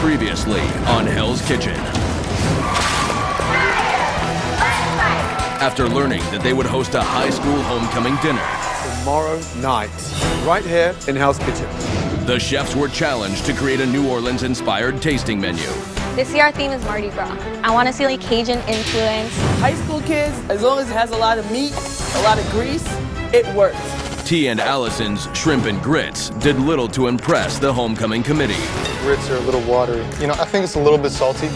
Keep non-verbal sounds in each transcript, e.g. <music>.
Previously on Hell's Kitchen. After learning that they would host a high school homecoming dinner, tomorrow night, right here in Hell's Kitchen. the chefs were challenged to create a New Orleans inspired tasting menu. This year our theme is Mardi Gras. I want to see like Cajun influence. High school kids, as long as it has a lot of meat, a lot of grease, it works. T and Allison's Shrimp and Grits did little to impress the homecoming committee. Grits are a little watery. You know, I think it's a little bit salty.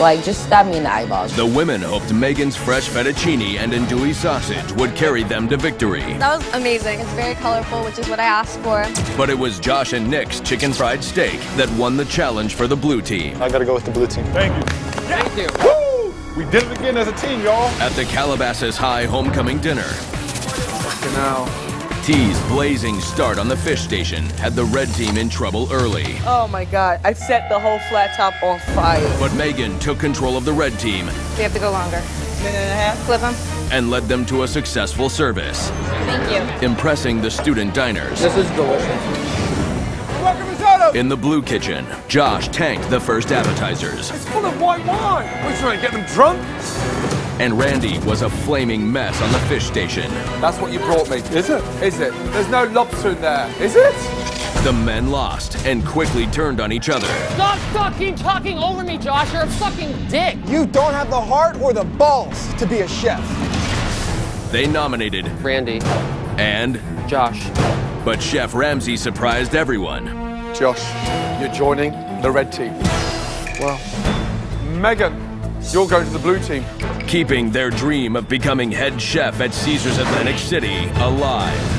Like, just stab me in the eyeballs. The women hoped Megan's fresh fettuccine and andouille sausage would carry them to victory. That was amazing. It's very colorful, which is what I asked for. But it was Josh and Nick's chicken fried steak that won the challenge for the blue team. I gotta go with the blue team. Thank you. Thank you. Woo! We did it again as a team, y'all. At the Calabasas High homecoming dinner, Now, T's blazing start on the fish station had the red team in trouble early. Oh my God, I set the whole flat top on fire. But Megan took control of the red team We have to go longer. Minute and a half. Flip them. and led them to a successful service, Thank you. impressing the student diners. This is delicious. welcome risotto. In the blue kitchen, Josh tanked the first appetizers, It's full of white wine. We're trying to get them drunk. And Randy was a flaming mess on the fish station. That's what you brought me. Is it? Is it? There's no lobster in there. Is it? The men lost and quickly turned on each other. Stop fucking talking over me, Josh. You're a fucking dick. You don't have the heart or the balls to be a chef. They nominated Randy, and, Josh. but Chef Ramsay surprised everyone. Josh, you're joining the red team. Well, Megan, you're going to the blue team. Keeping their dream of becoming head chef at Caesars Atlantic City alive.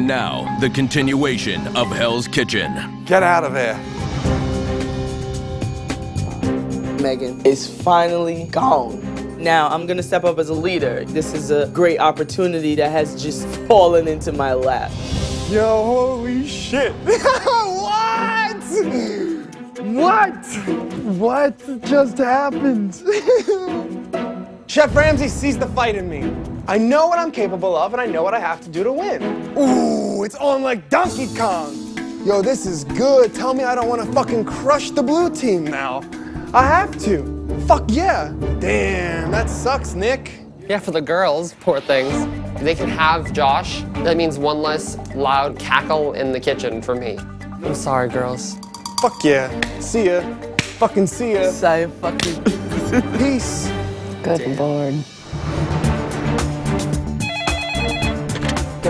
And now, the continuation of Hell's Kitchen. Get out of here. Megan is finally gone. Now I'm gonna step up as a leader. This is a great opportunity that has just fallen into my lap. Yo, holy shit. <laughs> what? What? What just happened? <laughs> Chef Ramsay sees the fight in me. I know what I'm capable of, and I know what I have to do to win. Ooh, it's on like Donkey Kong. Yo, this is good. Tell me I don't want to fucking crush the blue team now. I have to. Fuck yeah. Damn, that sucks, Nick. Yeah, for the girls, poor things. They can have Josh. That means one less loud cackle in the kitchen for me. I'm sorry, girls. Fuck yeah. See ya. Fucking see ya. So fucking. Peace. Good lord.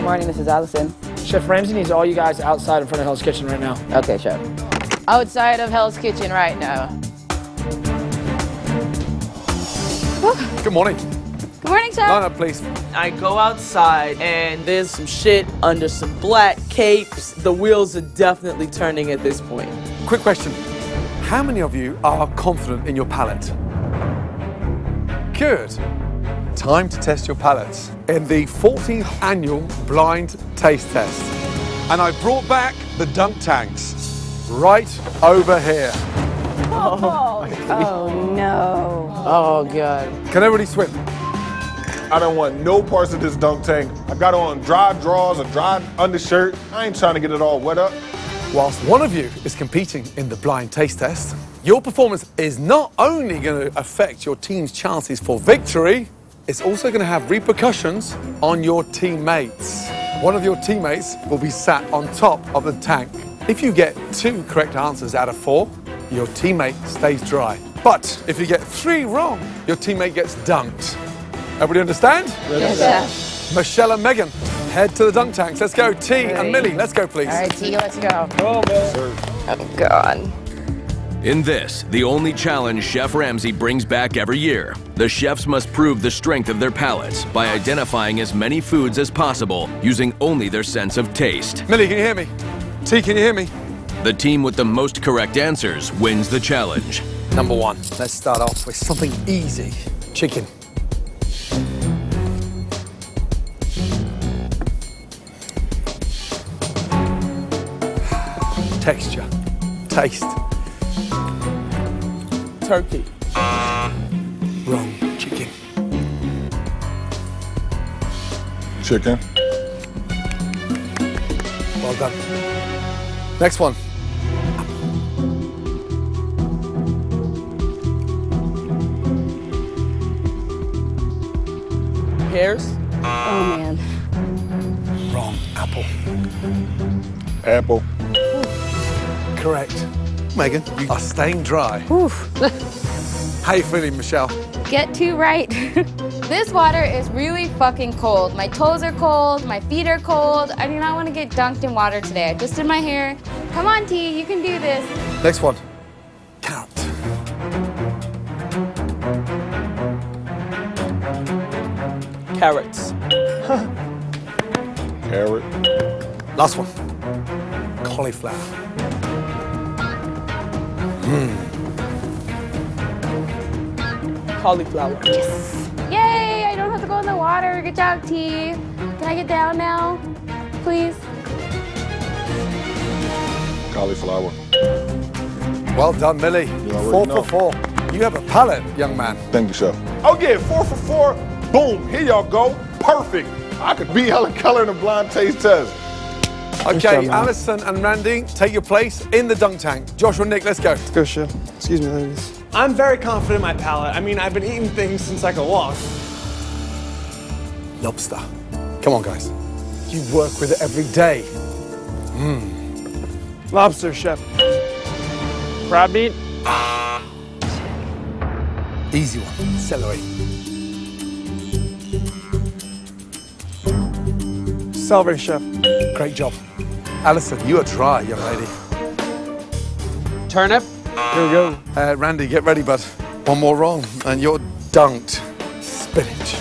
Good morning, this is Allison. Chef Ramsay needs all you guys outside in front of Hell's Kitchen right now. Okay, chef. Outside of Hell's Kitchen right now. Good morning. Good morning, Chef. Line up, please. I go outside and there's some shit under some black capes. The wheels are definitely turning at this point. Quick question. How many of you are confident in your palate? Good. Time to test your palates in the 14th annual blind taste test. And I brought back the dunk tanks right over here. Oh oh no. Oh god. Can everybody swim? I don't want no parts of this dunk tank. I got on dry drawers, a dry undershirt. I ain't trying to get it all wet up. Whilst one of you is competing in the blind taste test, your performance is not only going to affect your team's chances for victory, it's also going to have repercussions on your teammates. one of your teammates will be sat on top of the tank. If you get two correct answers out of four, your teammate stays dry. But if you get three wrong, your teammate gets dunked. Everybody understand? Yes, chef. Michelle and Megan, head to the dunk tanks. Let's go. T and Millie, let's go, please. All right, T, let's go. Oh, God. In this, the only challenge Chef Ramsay brings back every year, the chefs must prove the strength of their palates by identifying as many foods as possible using only their sense of taste. Millie, can you hear me? T, can you hear me? The team with the most correct answers wins the challenge. Number one, let's start off with something easy. Chicken. <sighs> Texture, taste, Turkey. wrong, chicken. Chicken. Well done. Next one. Pears. Oh, man. Wrong, apple. Apple. Correct. Megan, you are staying dry. <laughs> How you feeling, Michelle? Get two right. <laughs> this water is really fucking cold. My toes are cold, my feet are cold. I do not want to get dunked in water today. I just did my hair. Come on, T, you can do this. Next one. Count. Carrots. Carrot. Last one. Cauliflower. Hmm. Cauliflower. Yay, I don't have to go in the water. Good job, T. Can I get down now, please? Cauliflower. Well done, Millie. Four know. for four. You have a palate, young man. Thank you, chef. Oh yeah, four for four. Boom. Here y'all go. Perfect. I could be <laughs> Helen Keller in a blind taste test. Okay, job. Alison and Randy, take your place in the dunk tank. Joshua and Nick, let's go. Let's go, chef. Excuse me, ladies. I'm very confident in my palate. I mean, I've been eating things since I could walk. Lobster. Come on, guys. You work with it every day. Mmm. Lobster, chef. Crab meat. Easy one. Celery. Celery, chef. Great job. Alison, you are dry, young lady. Turnip. Here we go. Uh, Randy, get ready, bud. One more wrong, and you're dunked. Spinach.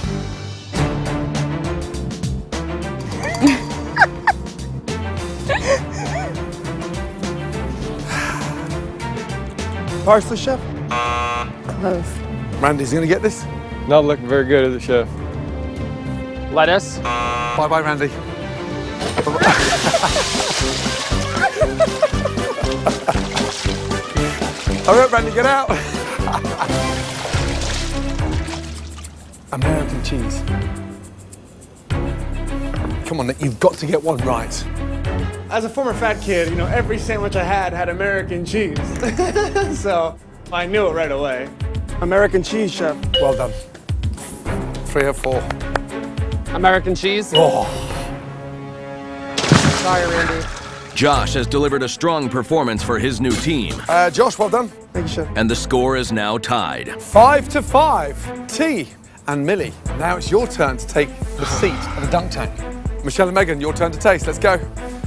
<laughs> Parsley, chef. Close. Randy's gonna get this. Not looking very good, is it, chef? Lettuce. Bye bye, Randy. Hurry up, Randy, get out. American cheese. Come on, Nick, you've got to get one right. As a former fat kid, you know, every sandwich I had had American cheese. <laughs> so I knew it right away. American cheese, chef. Well done. Three or four. American cheese. Oh, Sorry, Randy. Josh has delivered a strong performance for his new team, uh, Josh, well done. Thank you, chef. and the score is now tied. Five to five. T and Millie. Now it's your turn to take the <sighs> seat of the dunk tank. Michelle and Megan, your turn to taste. Let's go.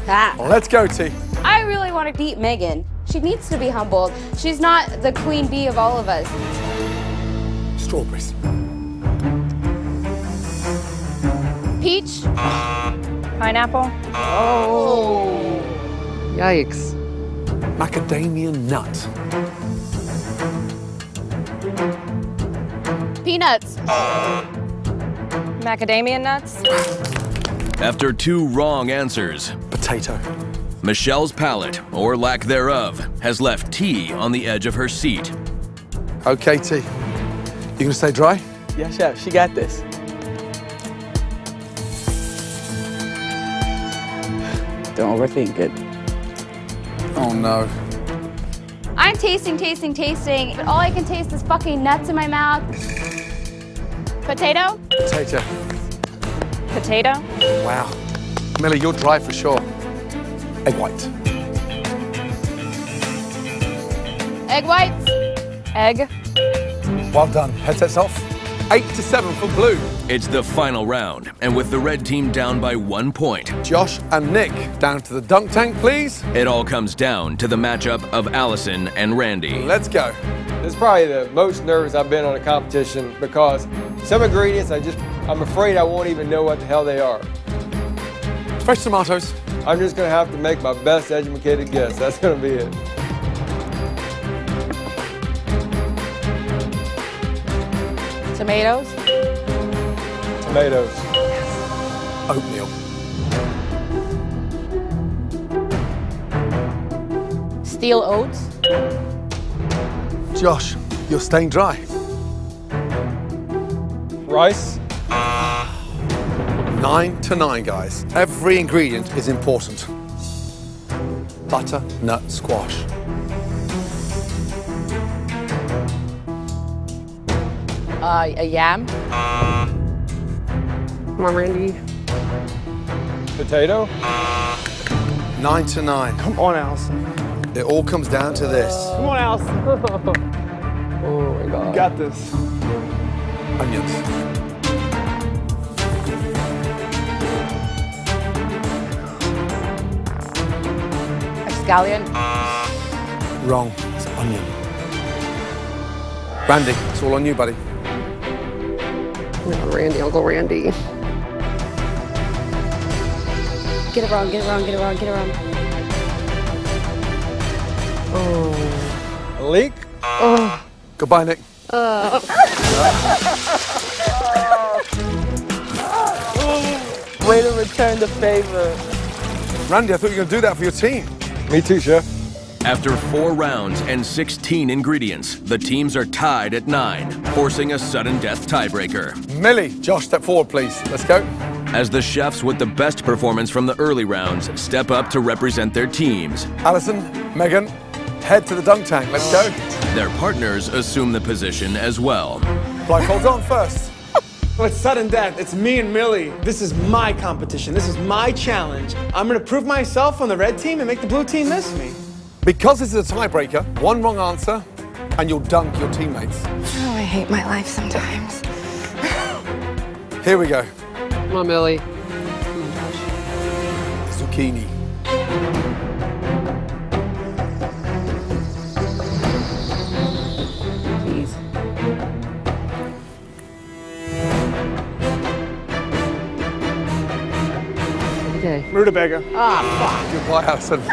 Ah. Let's go, T. I really want to beat Megan. She needs to be humbled. She's not the queen bee of all of us. Strawberries. Peach. Pineapple. Yikes. Macadamia nut. Peanuts. Macadamia nuts. After two wrong answers, Potato. Michelle's palate, or lack thereof, has left T on the edge of her seat. Okay, T. You gonna stay dry? Yeah, chef. She got this. Don't overthink it. Oh no. I'm tasting, tasting, tasting, but all I can taste is fucking nuts in my mouth. Potato. Potato. Potato. Wow. Millie, you're dry for sure. Egg white. Egg whites. Egg. Well done. Headsets off. Eight to seven for blue. It's the final round, and with the red team down by one point, Josh and Nick down to the dunk tank, please. it all comes down to the matchup of Allison and Randy. Let's go. This is probably the most nervous I've been on a competition because some ingredients I just, I'm afraid I won't even know what the hell they are. Fresh tomatoes. I'm just gonna have to make my best educated guess. That's gonna be it. Tomatoes. Tomatoes. Oatmeal. Steel oats. Josh, you're staying dry. Rice. Nine to nine, guys. Every ingredient is important. Butternut squash. Uh, a yam. Come on, Randy. Potato. Nine to nine. Come on, Allison. It all comes down to this. Come on, Allison. <laughs> Oh my You got this. Onions. A Scallion. Wrong. It's onion. Randy, it's all on you, buddy. Yeah, Randy, Uncle Randy. Get it wrong, get it wrong, get it wrong, get it wrong. Oh. A leek. Oh. Goodbye, Nick. Uh. <laughs> Way to return the favor. Randy, I thought you were going to do that for your team. Me too, chef. After four rounds and 16 ingredients, the teams are tied at nine, forcing a sudden death tiebreaker. Millie, Josh, step forward, please. Let's go. As the chefs with the best performance from the early rounds step up to represent their teams, Allison, Megan, head to the dunk tank. Let's go. their partners assume the position as well. Blindfolds on first. <laughs> Well, it's sudden death. It's me and Millie. This is my competition. This is my challenge. I'm gonna prove myself on the red team and make the blue team miss me. Because this is a tiebreaker, one wrong answer, and you'll dunk your teammates. Oh, I hate my life sometimes. Here we go. Come on, Millie. Zucchini. Please. Okay. Rutabaga. Ah, Goodbye, Alison. <laughs>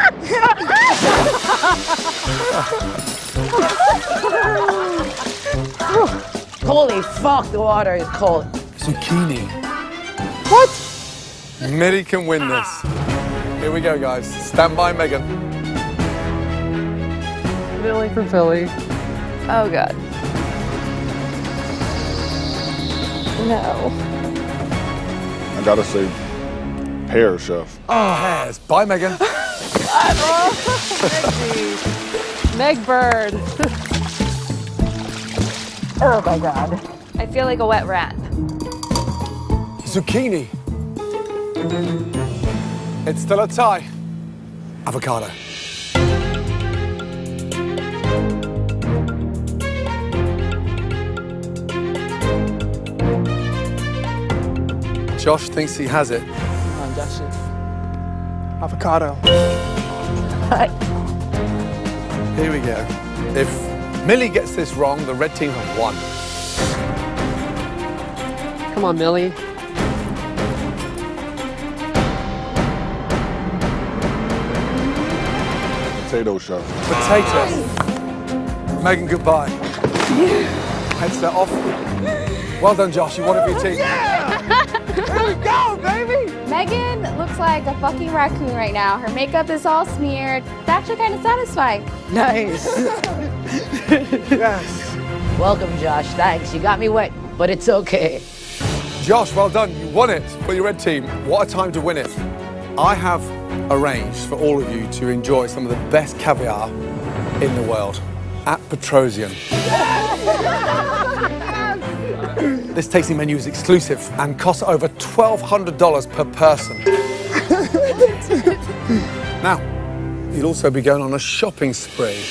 Holy fuck, the water is cold. Zucchini. What? Millie can win this. Here we go, guys. Stand by, Megan. Millie from Philly. Oh, God. No. I gotta say, pear, chef. Ah. Oh, hairs. Bye, Megan. <laughs> Meg Bird. <laughs> Oh, my God. I feel like a wet rat. Zucchini. It's still a tie. Avocado. Josh thinks he has it. Josh. Avocado. <laughs> Here we go. If Millie gets this wrong, the red team have won. Come on, Millie. Potato, chef. Potatoes. Megan, goodbye. Headset off. Well done, Josh. You won it for your team. Here we go, baby! Megan looks like a fucking raccoon right now. Her makeup is all smeared. It's actually kind of satisfying. Nice. <laughs> Yes. Welcome, Josh. Thanks. You got me wet, but it's okay. Josh, well done. You won it for your red team. What a time to win it. I have arranged for all of you to enjoy some of the best caviar in the world at Petrosian. <laughs> this tasting menu is exclusive and costs over $1,200 per person. <laughs> Now, you'll also be going on a shopping spree.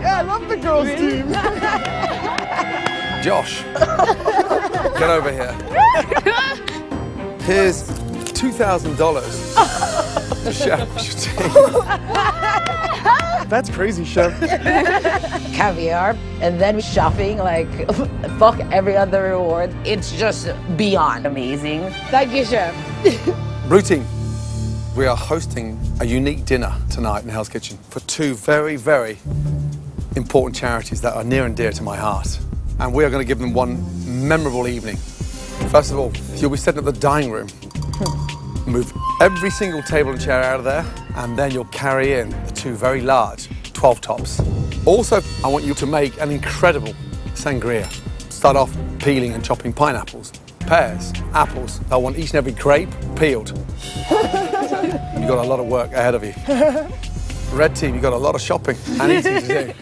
Yeah, I love the girls team. Josh, get over here. <laughs> Here's $2,000 to share with <laughs> your team. That's crazy, chef. caviar and then shopping like <laughs> fuck every other reward it's just beyond amazing thank you chef <laughs> Blue team, we are hosting a unique dinner tonight in Hell's Kitchen for two very, very important charities that are near and dear to my heart. And we are going to give them one memorable evening. First of all, you'll be setting up the dining room. Hmm. Move every single table and chair out of there, and then you'll carry in the two very large 12 tops. Also, I want you to make an incredible sangria. Start off peeling and chopping pineapples, pears, apples. I want each and every grape peeled. <laughs> You've got a lot of work ahead of you. Red team, you've got a lot of shopping and eating to do.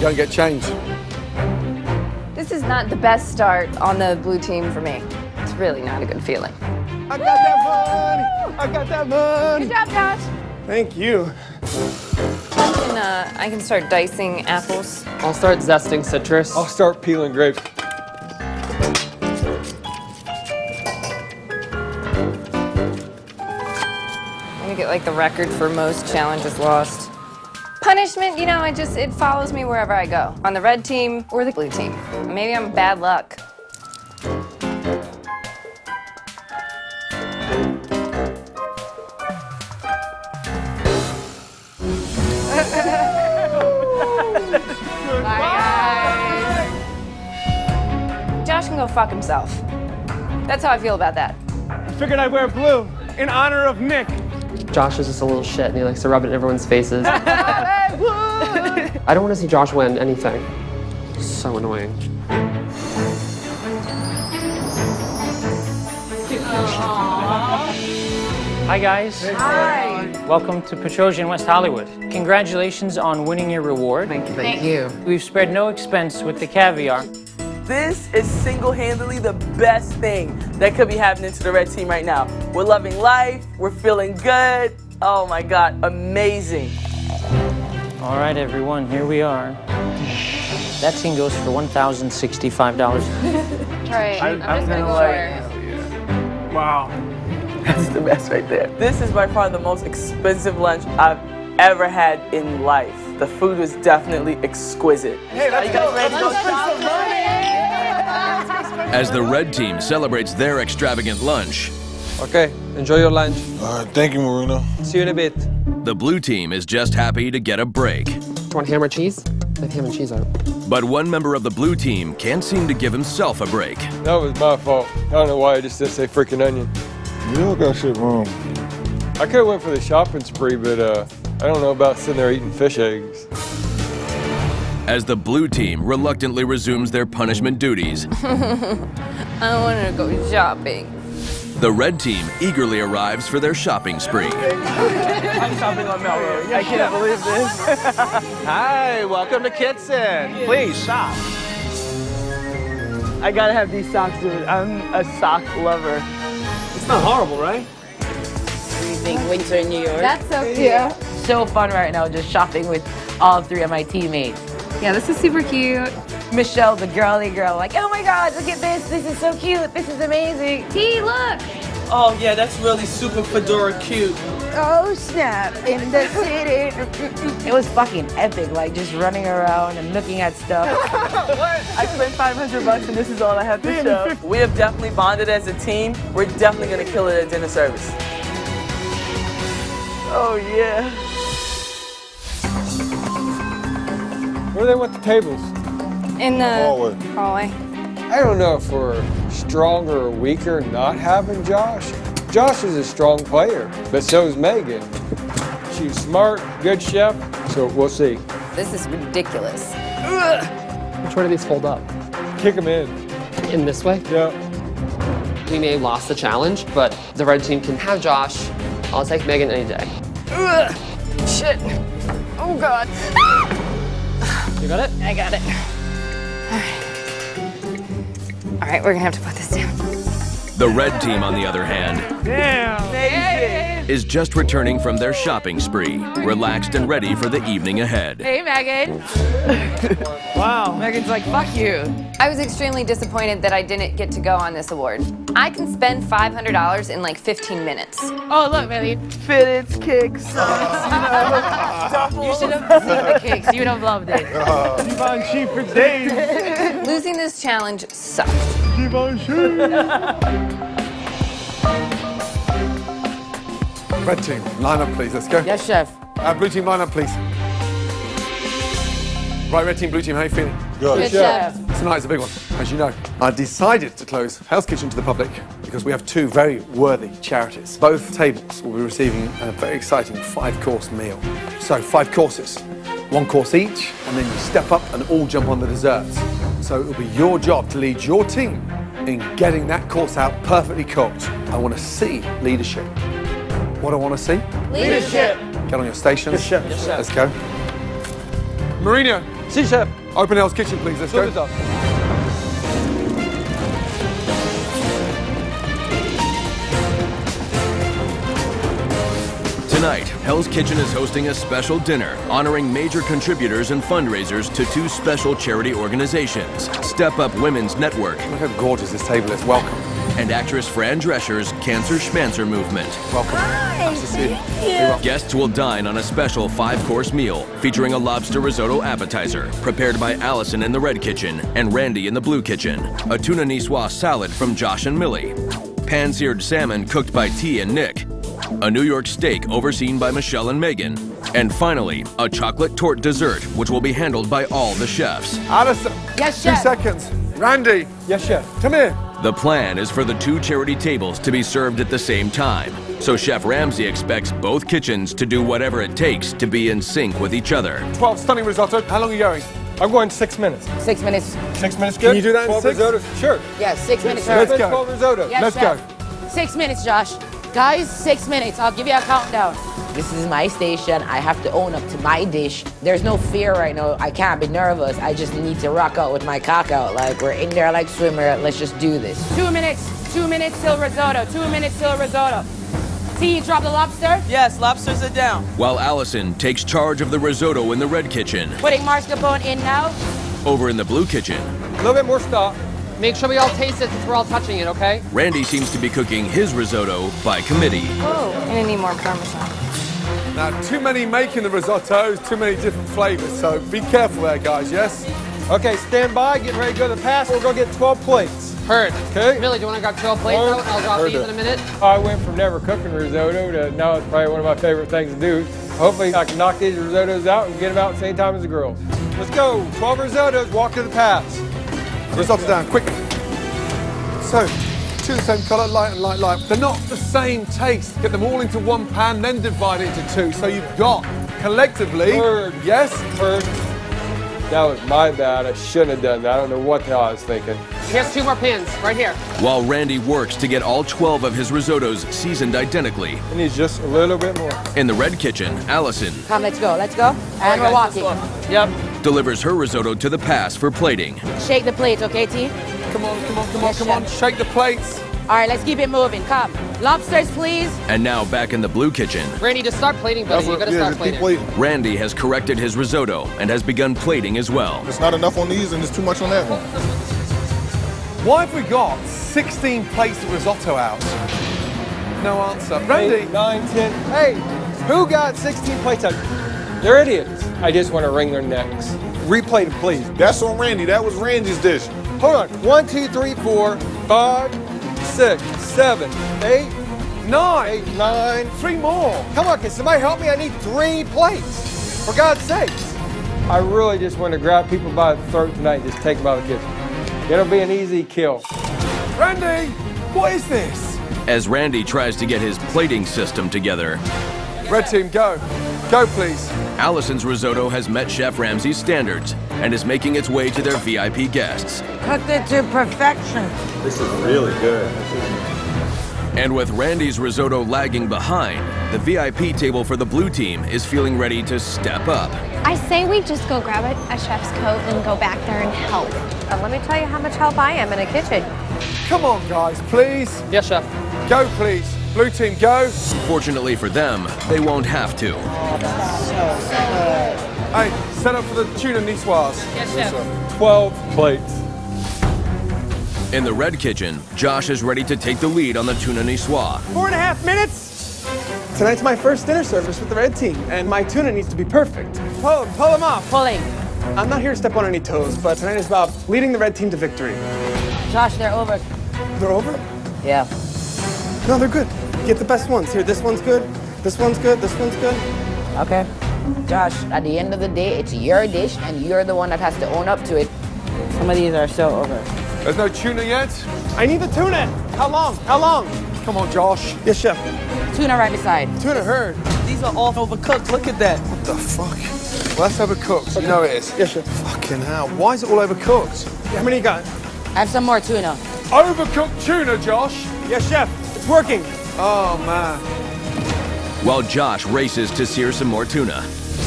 Go and get changed. This is not the best start on the blue team for me. It's really not a good feeling. I got that money. I got that money. Good job, Josh. Thank you. I can, uh, I can start dicing apples. I'll start zesting citrus. I'll start peeling grapes. I'm gonna get like the record for most challenges lost. Punishment, you know, it just it follows me wherever I go. On the red team or the blue team. Maybe I'm bad luck. Josh can go fuck himself. That's how I feel about that. I figured I'd wear blue in honor of Nick. Josh is just a little shit and he likes to rub it in everyone's faces. <laughs> I don't want to see Josh win anything. So annoying. Hi, guys. Hi. Welcome to Petrosian West Hollywood. Congratulations on winning your reward. Thank you. Thank you. We've spared no expense with the caviar. This is single-handedly the best thing that could be happening to the red team right now. We're loving life. We're feeling good. Oh my God, amazing. All right, everyone, here we are. That scene goes for $1,065. <laughs> Try. I- I'm, I'm just gonna gonna like- shorter. Wow. That's the best right there. This is by far the most expensive lunch I've ever had in life. The food was definitely exquisite. Hey, let's Are you guys go. ready Let's spend some As the red team celebrates their extravagant lunch, Okay, enjoy your lunch. All right, thank you, Marino. See you in a bit. the blue team is just happy to get a break. Do you want ham or cheese? I have ham and cheese on it. But one member of the blue team can't seem to give himself a break. That was my fault. I don't know why I just didn't say freaking onion. You all got shit wrong. I could have went for the shopping spree, but uh, I don't know about sitting there eating fish eggs. As the blue team reluctantly resumes their punishment duties, <laughs> I want to go shopping. the red team eagerly arrives for their shopping spree. I'm shopping on Melrose. I can't believe this. <laughs> Hi, welcome to Kitson. Please shop. I gotta have these socks, dude. I'm a sock lover. It's not horrible, right? freezing winter in New York That's so cute. yeah so fun right now just shopping with all three of my teammates Yeah, this is super cute. Michelle the girly girl like oh my god look at this this is so cute this is amazing T, look. Oh yeah, that's really super fedora cute. oh snap in the city <laughs> it was fucking epic like just running around and looking at stuff <laughs> I spent 500 bucks and this is all I have to show. We have definitely bonded as a team. We're definitely gonna kill it at dinner service. Oh yeah. Where are they with the tables? In the Hallway. hallway. I don't know if we're stronger or weaker not having Josh. Josh is a strong player, but so is Megan. She's smart, good chef, so we'll see. This is ridiculous. Which one of these fold up? Kick them in. In this way? Yeah. We may have lost the challenge, but the red team can have Josh. I'll take Megan any day. Ugh. Shit. Oh god. You got it? I got it. All right. All right, we're gonna have to put this down. The red team, on the other hand, Damn. is just returning from their shopping spree, relaxed and ready for the evening ahead. Hey, Megan. <laughs> Wow. Megan's like, fuck you. I was extremely disappointed that I didn't get to go on this award. I can spend $500 in like 15 minutes. Oh, look, Millie. Fitteds, kicks, socks, you know, <laughs> You should have seen the kicks. You'd have loved it. <laughs> Givenchy for days. Losing this challenge sucked. Red team, line up, please. Let's go. Yes, chef. Uh, blue team, line up, please. Right, red team, blue team, how you feeling? Good. Good chef. Tonight's a big one, as you know. I decided to close Hell's Kitchen to the public because we have two very worthy charities. Both tables will be receiving a very exciting five-course meal. So, five courses, one course each, and then you step up and all jump on the desserts. So it'll be your job to lead your team in getting that course out perfectly cooked. I want to see leadership. What do I want to see? Leadership. Get on your stations. Yes, chef. Yes, chef. Let's go. Marino, Si, chef. open Hell's Kitchen, please. Let's go. Super. Tonight, Hell's Kitchen is hosting a special dinner honoring major contributors and fundraisers to two special charity organizations Step Up Women's Network Look how gorgeous this table is. Welcome. And actress Fran Drescher's Cancer Schmancer Movement. Welcome. Nice to see you. Be. Guests will dine on a special five course meal featuring a lobster risotto appetizer prepared by Allison in the Red Kitchen and Randy in the Blue Kitchen, a tuna niçoise salad from Josh and Millie, pan seared salmon cooked by T and Nick, a New York steak overseen by Michelle and Megan, and finally, a chocolate torte dessert which will be handled by all the chefs. Allison. Yes, chef. Two seconds. Randy, Yes, chef. come here. The plan is for the two charity tables to be served at the same time. So Chef Ramsay expects both kitchens to do whatever it takes to be in sync with each other. 12 stunning risotto. How long are you going? I'm going six minutes. Six minutes. Six minutes good? you do that in 12 six? risottos? Sure. Yes, six minutes. Let's go. 12 risottos. Yes, Let's chef. Six minutes, Josh. Guys, six minutes. I'll give you a countdown. This is my station. I have to own up to my dish. There's no fear right now. I can't be nervous. I just need to rock out with my cock out. Like we're in there like swimmer. Let's just do this. Two minutes. Two minutes till risotto. Two minutes till risotto. T, you drop the lobster. Yes, lobsters are down. While Allison takes charge of the risotto in the red kitchen. Putting mascarpone in now. Over in the blue kitchen, A little bit more stock. Make sure we all taste it since we're all touching it, okay? Randy seems to be cooking his risotto by committee. Oh, I'm gonna need more Parmesan. Now, too many making the risottos, too many different flavors. So be careful there, guys, yes? Okay, stand by, getting ready to go to the pass. We're gonna get 12 plates. Heard. Okay. Millie, do you want to grab 12 plates out? I'll drop Heard these it. in a minute. I went from never cooking risotto to now it's probably one of my favorite things to do. Hopefully I can knock these risottos out and get them out at the same time as the girls. Let's go. 12 risottos, walk to the pass. Risotto down, quick. So, two the same colour, light and light, light. They're not the same taste. Get them all into one pan, then divide it into two. So you've got collectively. Third. Yes? First, that was my bad. I shouldn't have done that. I don't know what the hell I was thinking. Here's two more pins, right here. While Randy works to get all 12 of his risottos seasoned identically. It needs just a little bit more. In the red kitchen, Allison Come, let's go. Let's go. And we're walking. Yep. delivers her risotto to the pass for plating. Shake the plate, okay, T? Come on, come on, come on, come chef. on. Shake the plates. All right, let's keep it moving. Come. Lobsters, please. And now back in the blue kitchen, Randy, just start plating, buddy. You gotta start plating. Randy has corrected his risotto and has begun plating as well. It's not enough on these and it's too much on that one. Why have we got 16 plates of risotto out? No answer. Randy. Eight, nine, ten. Hey, who got 16 plates out? They're idiots. I just want to wring their necks. Replate it, please. That's on Randy. That was Randy's dish. Hold on. One, two, three, four, five, six, seven, eight, nine, eight, nine. Three more. Come on, can somebody help me? I need three plates. For God's sakes. I really just want to grab people by the throat tonight and just take them out of the kitchen. It'll be an easy kill. Randy, what is this? As Randy tries to get his plating system together, Red team, go. Go, please. Allison's risotto has met Chef Ramsay's standards and is making its way to their VIP guests. Cooked it to perfection. This is really good. And with Randy's risotto lagging behind, the VIP table for the blue team is feeling ready to step up. I say we just go grab a, a chef's coat and go back there and help. Uh, let me tell you how much help I am in a kitchen. Come on, guys, please. Yes, chef. Go, please. Blue team, go. Fortunately for them, they won't have to. Hey, set up for the tuna niçoise. Yes, chef. 12 plates. In the red kitchen, Josh is ready to take the lead on the tuna niçoise. Four and a half minutes. Tonight's my first dinner service with the red team, and my tuna needs to be perfect. Pull him, pull him off. Pulling. I'm not here to step on any toes, but tonight is about leading the red team to victory. Josh, they're over. They're over? Yeah. No, they're good. Get the best ones. Here, this one's good. This one's good. This one's good. Okay. Josh, at the end of the day, it's your dish, and you're the one that has to own up to it. Some of these are so over. There's no tuna yet? I need the tuna. How long? How long? Come on, Josh. Yes, chef. Tuna right beside. Tuna heard. These are all overcooked. Look at that. What the fuck? Well, that's overcooked. You know it is. Yes, chef. Fucking hell. Why is it all overcooked? How many you got? I have some more tuna. Overcooked tuna, Josh. Yes, chef. It's working. Oh, man. While Josh races to sear some more tuna.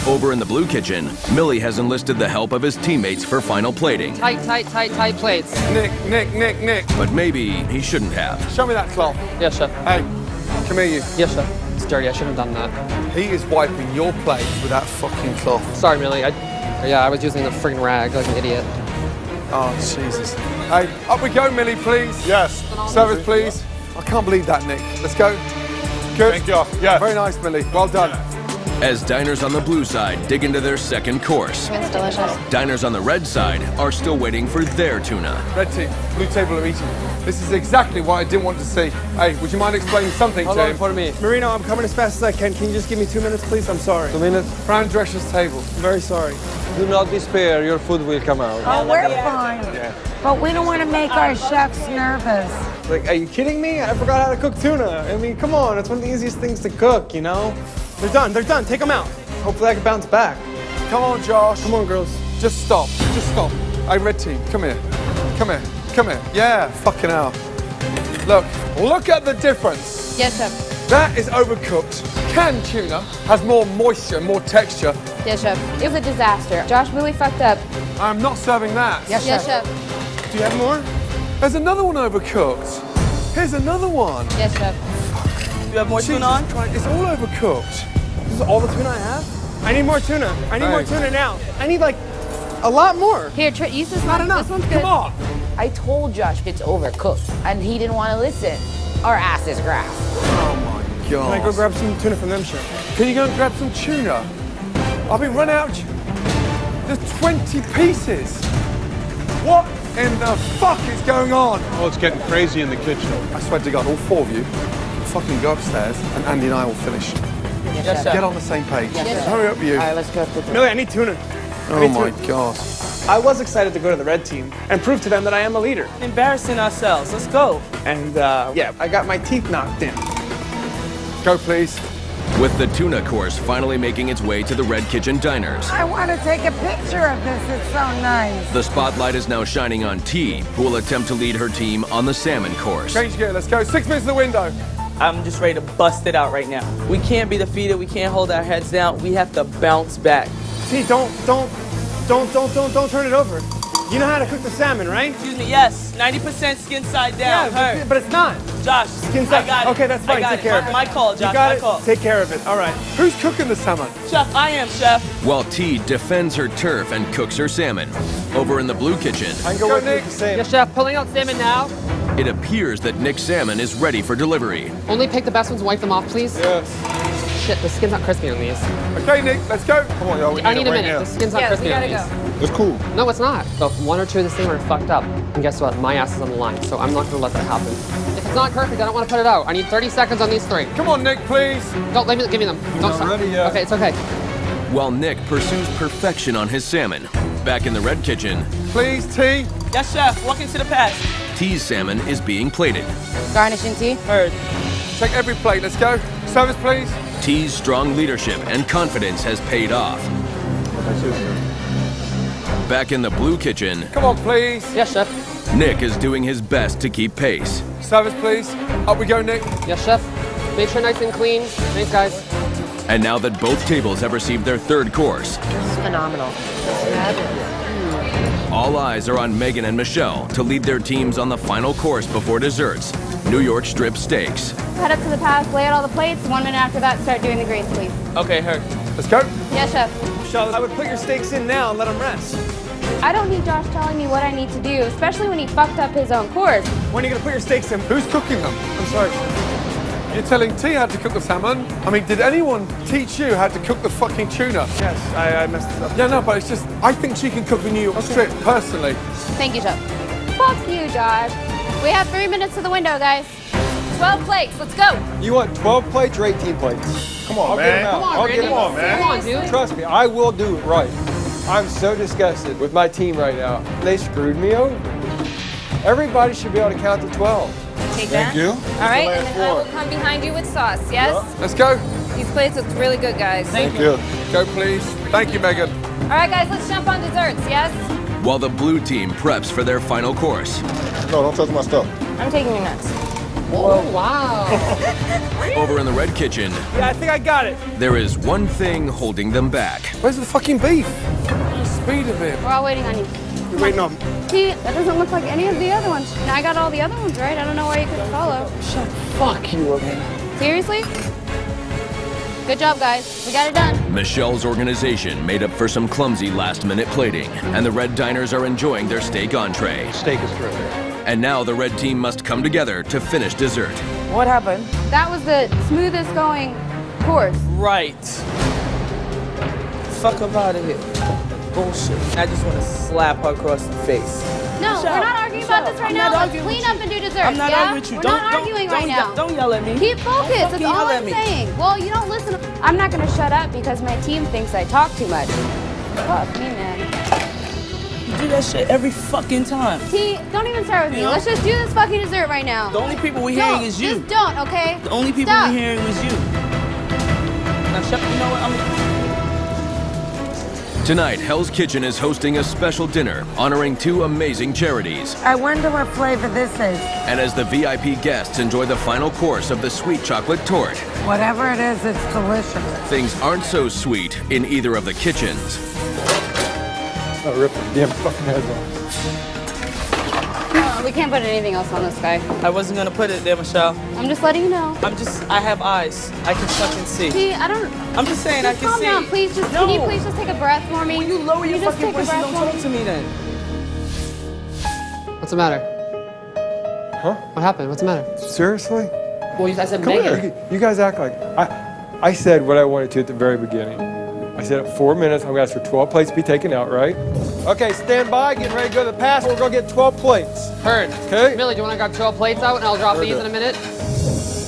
Over in the blue kitchen, Millie has enlisted the help of his teammates for final plating. Tight, tight, tight, tight plates. Nick, Nick, Nick, Nick. But maybe he shouldn't have. Show me that cloth. Yes, chef. Hey, come here, you. Yes, chef. It's dirty. I shouldn't have done that. He is wiping your plate with that fucking cloth. Sorry, Millie. I, yeah, I was using the friggin' rag like an idiot. Oh, Jesus. Hey, up we go, Millie, please. Yes. Service, please. I can't believe that, Nick. Let's go. Good. Thank you. Yes. Very nice, Millie. Well done. As diners on the blue side dig into their second course, It's delicious. diners on the red side are still waiting for their tuna. Red team, blue table are eating. This is exactly what I didn't want to see. Hey, would you mind explaining something Hold to on him? for me. Marino, I'm coming as fast as I can. Can you just give me two minutes, please? I'm sorry. Two minutes. Fran Drescher's table. I'm very sorry. Do not despair. Your food will come out. Oh, we're fine. Yeah. But we don't want to make our chefs nervous. Like, are you kidding me? I forgot how to cook tuna. I mean, come on. It's one of the easiest things to cook, you know? They're done. They're done. Take them out. Hopefully I can bounce back. Come on, Josh. Come on, girls. Just stop. Just stop. Hey, red team, come here. Come here. Come here. Yeah, fucking hell. Look, look at the difference. Yes, chef. That is overcooked. Canned tuna has more moisture, more texture. Yes, chef. It was a disaster. Josh really fucked up. I'm not serving that. Yes, chef. chef. Do you have more? There's another one overcooked. Here's another one. Yes, chef. Do You have more Jesus tuna on? Christ, It's all overcooked. This is all the tuna I have? I need more tuna. I need more Hey. tuna now. I need like a lot more. Here, try, use this Not one. enough. This one's good. Come on. I told Josh it's overcooked, and he didn't want to listen. Our ass is grass. Oh my god. Can I go grab some tuna from them, chef? Can you go and grab some tuna? I've been run out. There's 20 pieces. What in the fuck is going on? Oh, it's getting crazy in the kitchen. I swear to God, all four of you, fucking go upstairs and Andi and I will finish. Yes, Get on the same page. Hurry up, you. All right, let's go. to the- Millie, I need tuna. Oh need my tuna. God. I was excited to go to the red team and prove to them that I am a leader. Embarrassing ourselves. Let's go. And uh, yeah, I got my teeth knocked in. Go, please. With the tuna course finally making its way to the red kitchen diners, I want to take a picture of this. It's so nice. the spotlight is now shining on T, who will attempt to lead her team on the salmon course. Change gear. Let's go. Six minutes in the window. I'm just ready to bust it out right now. We can't be defeated. We can't hold our heads down. We have to bounce back. See, don't, don't, don't, don't, don't, don't turn it over. You know how to cook the salmon, right? Excuse me. Yes, 90% skin side down. Yeah, but, but it's not. Josh, Skin side. I side. got it. Okay, that's I fine. got Take it. care my, of it. My call, You Josh. got my it. call. Take care of it. All right. Who's cooking the salmon? Chef, I am chef. While T defends her turf and cooks her salmon. Over in the blue kitchen, I can go, Go, with Nick. the same. Yes, chef. Pulling out salmon now. It appears that Nick's salmon is ready for delivery. Only pick the best ones wipe them off, please. Yes. Shit, the skin's not crispy on these. Okay, Nick, let's go. Come on, y'all. We I need it a right minute. now. The skin's not Yeah, crispy on gotta these. go. It's cool. No, it's not. The one or two of the same are fucked up. And guess what? My ass is on the line, so I'm not gonna let that happen. If it's not perfect, I don't want to put it out. I need 30 seconds on these three. Come on, Nick, please. Don't let me give me them. Don't not stop. ready yet. Okay, it's okay. While Nick pursues perfection on his salmon. Back in the red kitchen, Please, T. Yes, chef. Walk into the pass. T's salmon is being plated. Garnishing T. Heard. Take every plate. Let's go. Service, please. T's strong leadership and confidence has paid off. Back in the blue kitchen, Come on, please. Yes, chef. Nick is doing his best to keep pace. Service, please. Up we go, Nick. Yes, chef. Make sure nice and clean. Thanks, guys. And now that both tables have received their third course, This is phenomenal. All eyes are on Megan and Michelle to lead their teams on the final course before desserts New York strip steaks. Head up to the pass, lay out all the plates. One minute after that, start doing the grace, please. Okay, her. Let's go. Yes, chef. Michelle, I would put your steaks in now and let them rest. I don't need Josh telling me what I need to do, especially when he fucked up his own course. When are you gonna put your steaks in? Who's cooking them? I'm sorry, chef. You're telling T how to cook the salmon? I mean, did anyone teach you how to cook the fucking tuna? Yes, I, I messed this up. Yeah, no, but it's just, I think she can cook the New York strip, personally. Thank you, chef. Fuck you, Josh. We have three minutes to the window, guys. 12 plates, let's go. You want 12 plates or 18 plates? Come on, I'll man. Get them out. Come on, I'll Randy. get them out. Come on, man. Come on, dude. Trust me, I will do it right. I'm so disgusted with my team right now. They screwed me over. Everybody should be able to count to 12. Take Thank that. you. All right, and then I will come behind you with sauce, yes? Let's go. These plates look really good, guys. Thank you. Go, please. Thank you, Megan. All right, guys, let's jump on desserts, yes? While the blue team preps for their final course. No, don't touch my stuff. I'm taking your nuts. Oh, wow. <laughs> Over in the red kitchen, Yeah, I think I got it. there is one thing holding them back. Where's the fucking beef? The speed of it. We're all waiting on you. You're waiting on See, that doesn't look like any of the other ones. I got all the other ones right. I don't know why you couldn't follow. Shut Fuck you, okay? Seriously? Good job, guys. We got it done. Michelle's organization made up for some clumsy last minute plating, and the red diners are enjoying their steak entree. Steak is terrific. And now the red team must come together to finish dessert. What happened? That was the smoothest going course. Right. Fuck up out of here. Bullshit. I just want to slap her across the face. No, we're not arguing about this right I'm now. not Let's clean up and do dessert. I'm not yeah? arguing with you. We're Don't- not don't- arguing don't now. don't yell at me. Keep Don't focused. That's all I'm saying. Well, you don't listen. I'm not gonna shut up because my team thinks I talk too much. Fuck me, man. You do that shit every fucking time. T, don't even start with me. Know? Let's just do this fucking dessert right now. The only people we're hearing is you. Just don't, okay? The only people Stop. we're hearing is you. Now shut. You know what? I'm. Tonight, Hell's Kitchen is hosting a special dinner honoring two amazing charities. I wonder what flavor this is. And as the VIP guests enjoy the final course of the sweet chocolate torte, Whatever it is, it's delicious. things aren't so sweet in either of the kitchens. I ripped the damn fucking heads off. We can't put anything else on this guy. I wasn't gonna put it there, Michelle. I'm just letting you know. I'm just. I have eyes. I can fucking see. See, I don't. I'm just saying. Just I can calm see. down, please. Just no. can you please just take a breath for me? Will you lower Can your you fucking voice and don't talk to me then? What's the matter? Huh? What happened? What's the matter? Seriously? Well, you guys said Come Megan. here. You guys act like I. I said what I wanted to at the very beginning. I said at four minutes, I'm gonna ask for 12 plates to be taken out, right? Okay, stand by, getting ready to go to the pass. We're gonna get 12 plates. Heard. Okay. Millie, do you want to grab 12 plates out and I'll drop Heard these it. in a minute?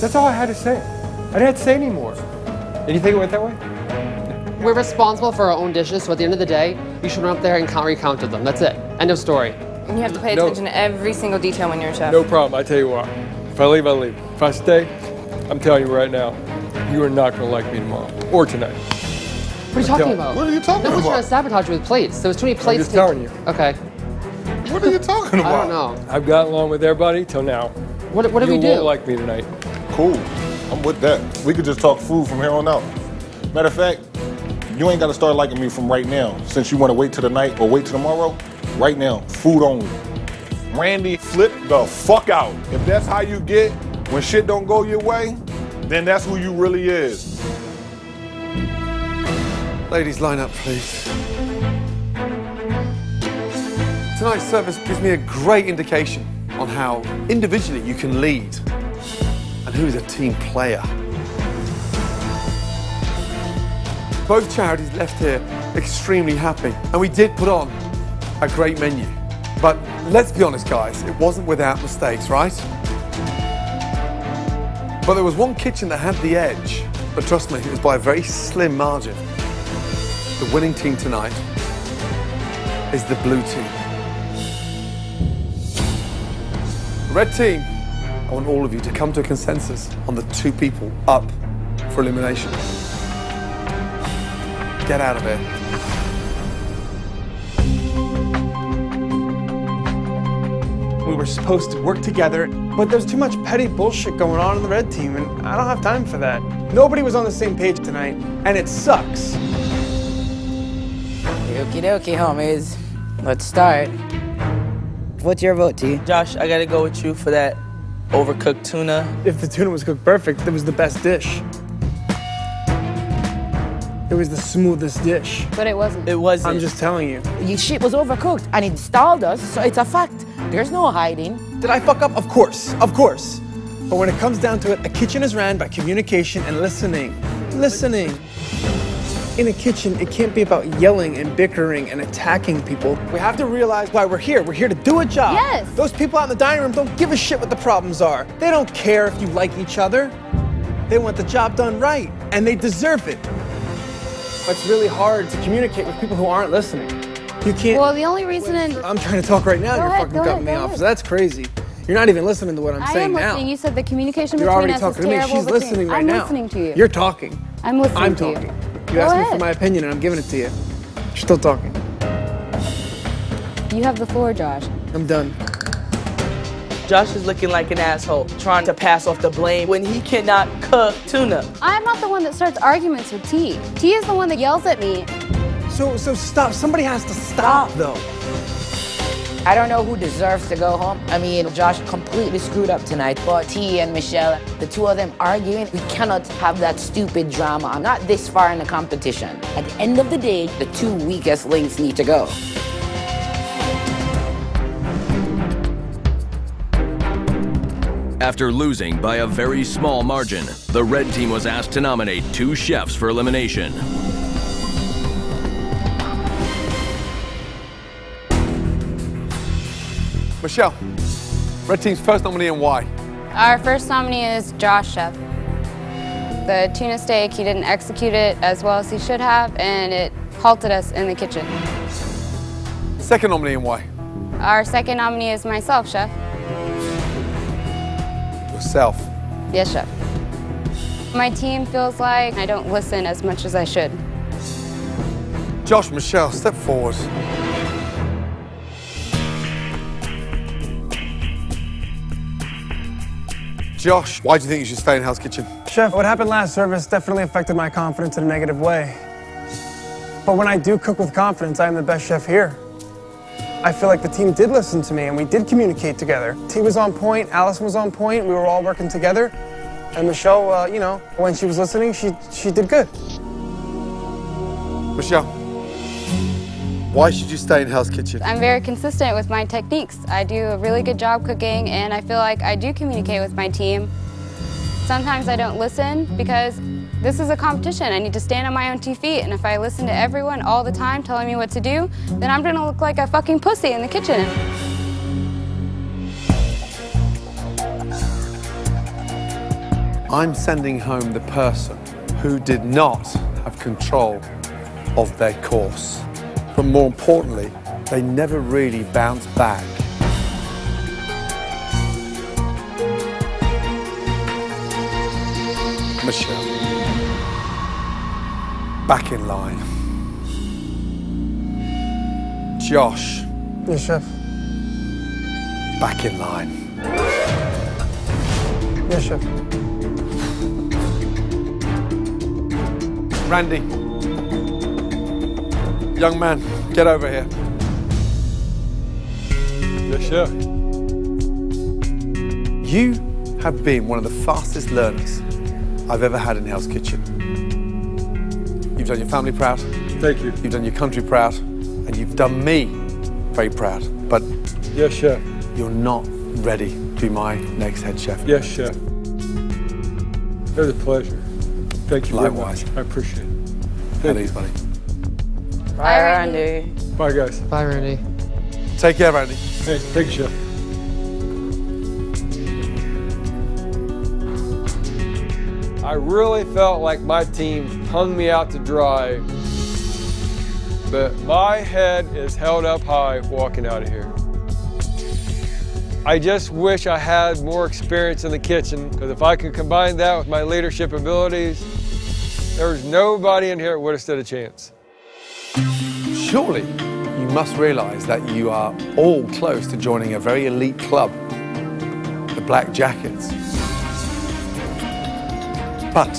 That's all I had to say. I didn't have to say anymore. Did you think it went that way? We're responsible for our own dishes, so at the end of the day, you should run up there and count recounted them. That's it. End of story. And you have to pay No. attention to every single detail when you're a chef. No problem. I tell you what. If I leave, I leave. If I stay, I'm telling you right now, you are not gonna like me tomorrow or tonight. What are you talking about? What are you talking No one's trying to sabotage you with plates. There was too many plates. just to- telling you. Okay. What are you talking about? I don't know. I've gotten along with everybody till now. What, what did we do? won't like me tonight. Cool. I'm with that. We could just talk food from here on out. Matter of fact, you ain't got to start liking me from right now. Since you want to wait till the night or wait till tomorrow, right now, food only. Randy, flip the fuck out. If that's how you get when shit don't go your way, then that's who you really is. Ladies, line up, please. Tonight's service gives me a great indication on how individually you can lead and who is a team player. Both charities left here extremely happy, and we did put on a great menu. But let's be honest, guys, it wasn't without mistakes, right? But there was one kitchen that had the edge, but trust me, it was by a very slim margin. The winning team tonight is the blue team. Red team, I want all of you to come to a consensus on the two people up for elimination. Get out of here. We were supposed to work together, but there's too much petty bullshit going on in the red team, and I don't have time for that. Nobody was on the same page tonight, and it sucks. Okie dokie, homies. Let's start. What's your vote, T? Josh, I gotta go with you for that overcooked tuna. If the tuna was cooked perfect, it was the best dish. It was the smoothest dish. But it wasn't. It wasn't. I'm just telling you. Your shit was overcooked and it stalled us, so it's a fact. There's no hiding. Did I fuck up? Of course, of course. But when it comes down to it, a kitchen is ran by communication and listening. Listening. In a kitchen, it can't be about yelling and bickering and attacking people. We have to realize why we're here. We're here to do a job. Yes. Those people out in the dining room don't give a shit what the problems are. They don't care if you like each other. They want the job done right, and they deserve it. But it's really hard to communicate with people who aren't listening. You can't. Well, the only reason in, I'm trying to talk right now. Go you're ahead, fucking cutting me off. So that's crazy. You're not even listening to what I'm I saying am now. listening. You said the communication You're between already us talking is to me. terrible. She's listening right I'm now. listening to you. You're talking. I'm listening I'm to you. talking. You Go asked me for my opinion, and I'm giving it to you. You're still talking. You have the floor, Josh. I'm done. Josh is looking like an asshole, trying to pass off the blame when he cannot cook tuna. I'm not the one that starts arguments with T. T is the one that yells at me. So, so stop. Somebody has to stop, though. I don't know who deserves to go home. I mean, Josh completely screwed up tonight. But T and Michelle, the two of them arguing, we cannot have that stupid drama. I'm not this far in the competition. At the end of the day, the two weakest links need to go. After losing by a very small margin, the red team was asked to nominate two chefs for elimination. Michelle, red team's first nominee and why? Our first nominee is Josh Shep. The tuna steak, he didn't execute it as well as he should have, and it halted us in the kitchen. Second nominee and why? Our second nominee is myself, Chef. Yourself. Yes, Chef. My team feels like I don't listen as much as I should. Josh, Michelle, step forward. Josh, why do you think you should stay in Hell's Kitchen? Chef, what happened last service definitely affected my confidence in a negative way. But when I do cook with confidence, I am the best chef here. I feel like the team did listen to me and we did communicate together. T was on point, Allison was on point, we were all working together. And Michelle, uh, you know, when she was listening, she, she did good. Michelle, why should you stay in Hell's Kitchen? I'm very consistent with my techniques. I do a really good job cooking, and I feel like I do communicate with my team. Sometimes I don't listen because this is a competition. I need to stand on my own two feet, and if I listen to everyone all the time telling me what to do, then I'm gonna look like a fucking pussy in the kitchen. I'm sending home the person who did not have control of their course. But more importantly, they never really bounce back. Michelle. Back in line. Josh. Yes, chef. Back in line. Yes, chef. Randy. Young man, get over here. Yes, sir. You have been one of the fastest learners I've ever had in Hell's Kitchen. You've done your family proud. Thank you. You've done your country proud. And you've done me very proud. But Yes, chef. you're not ready to be my next head chef. Yes, chef. It was a pleasure. Thank you Likewise. very much. I appreciate it. At ease, buddy. Bye, Randy. Bye, guys. Bye, Randy. Take care, Randy. Hey, thank you, chef. I really felt like my team hung me out to dry, but my head is held up high walking out of here. I just wish I had more experience in the kitchen, because if I could combine that with my leadership abilities, there's nobody in here that would have stood a chance. Surely you must realize that you are all close to joining a very elite club, the Black Jackets. But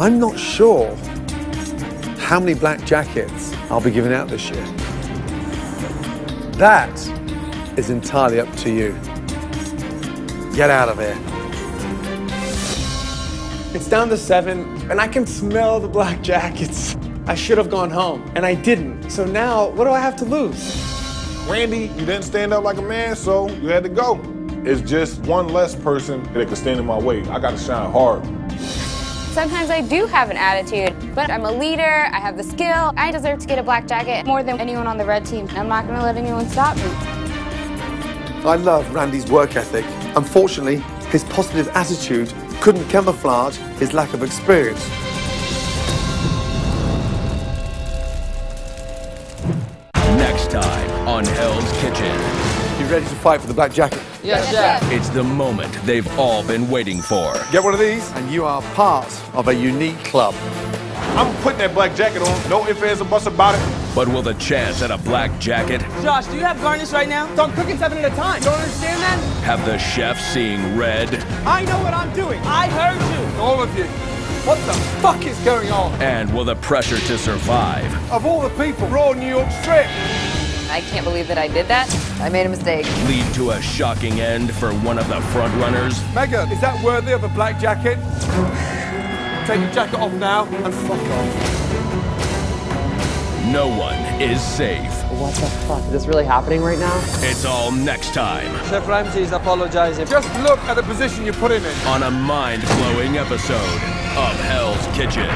I'm not sure how many Black Jackets I'll be giving out this year. That is entirely up to you. Get out of here. It's down to seven, and I can smell the black jackets. I should have gone home, and I didn't. So now, what do I have to lose? Randy, you didn't stand up like a man, so you had to go. It's just one less person that could stand in my way. I gotta shine hard. Sometimes I do have an attitude, but I'm a leader, I have the skill, I deserve to get a black jacket more than anyone on the red team. I'm not gonna let anyone stop me. I love Randy's work ethic. Unfortunately, his positive attitude couldn't camouflage his lack of experience. On Hell's Kitchen. You ready to fight for the black jacket? Yes, Chef. It's the moment they've all been waiting for. Get one of these, and you are part of a unique club. I'm putting that black jacket on. No ifs, ands, or buts about it. But will the chance at a black jacket Josh, do you have garnish right now? So I'm cooking seven at a time. Don't understand that? have the chef seeing red I know what I'm doing. I heard you. All of you. What the fuck is going on? and will the pressure to survive Of all the people, Raw New York Strip. I can't believe that I did that. I made a mistake. lead to a shocking end for one of the frontrunners. Mega, is that worthy of a black jacket? Take your jacket off now and fuck off. No one is safe. What the fuck? Is this really happening right now? It's all next time Chef Ramsay is apologizing. Just look at the position you're put him in. on a mind blowing episode of Hell's Kitchen.